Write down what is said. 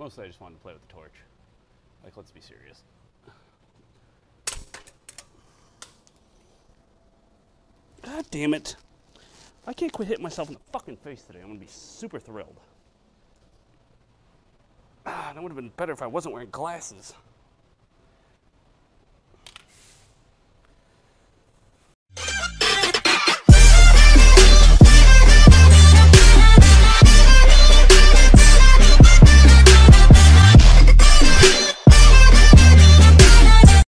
Mostly I just wanted to play with the torch. Like, let's be serious. God damn it. I can't quit hitting myself in the fucking face today. I'm gonna be super thrilled. Ah, that would have been better if I wasn't wearing glasses.